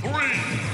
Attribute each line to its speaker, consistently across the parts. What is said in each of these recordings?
Speaker 1: Three,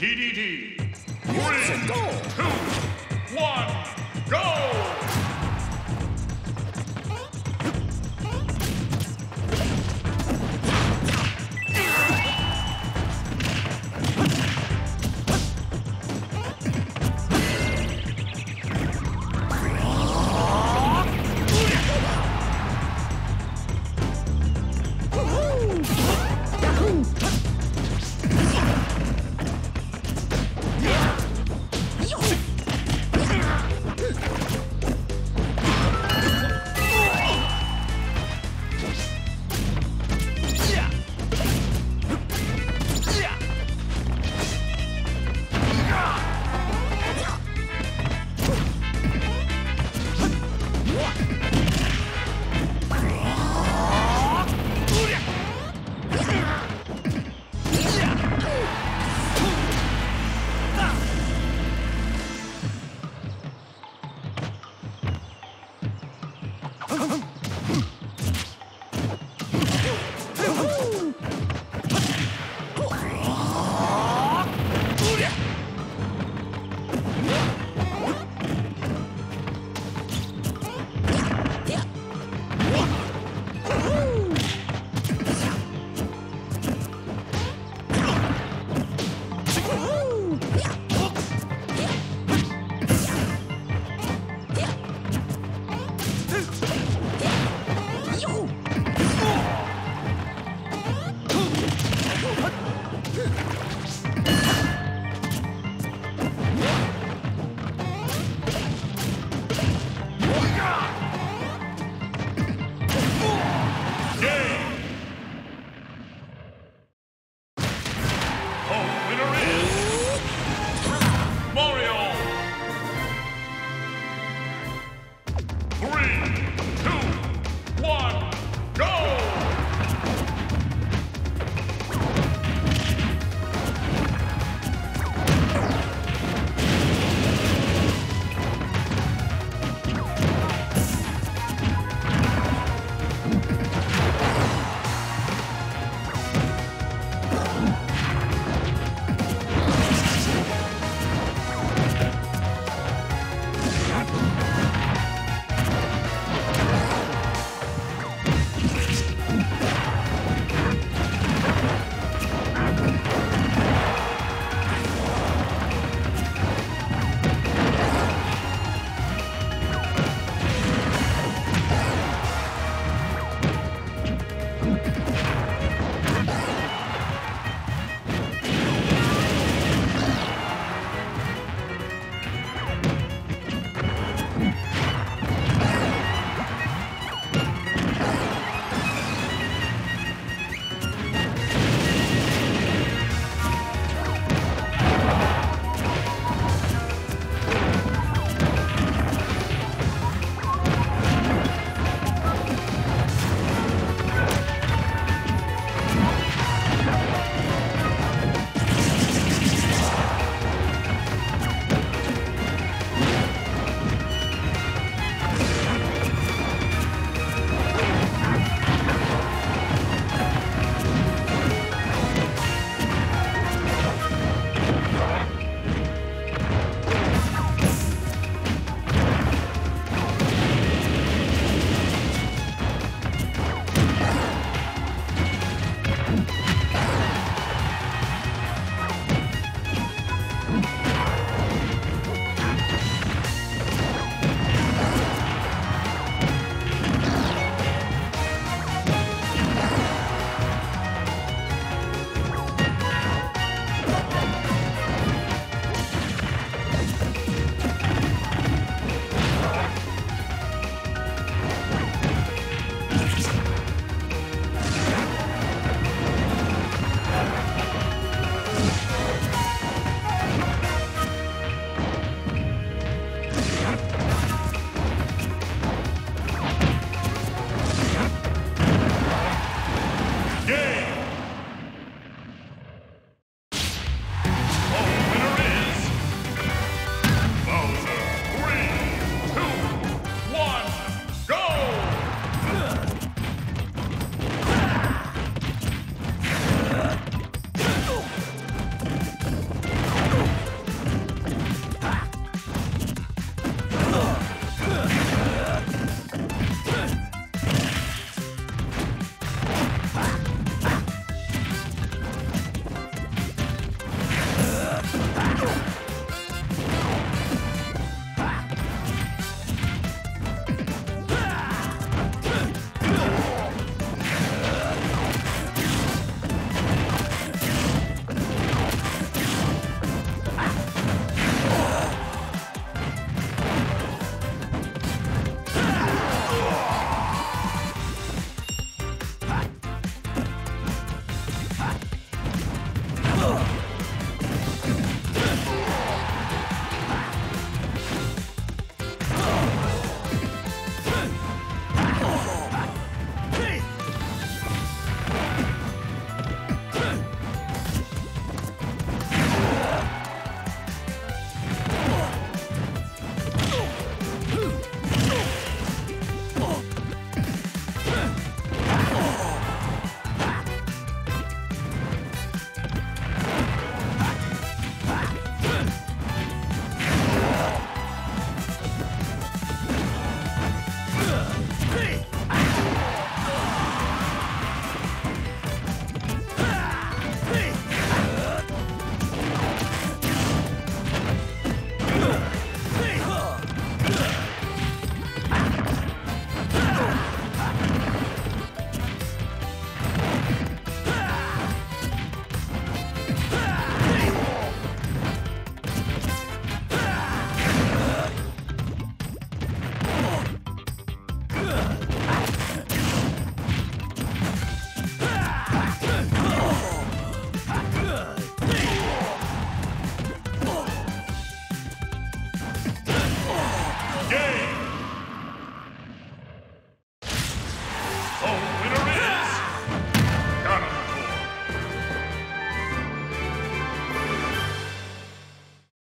Speaker 2: Let's
Speaker 1: Three, two!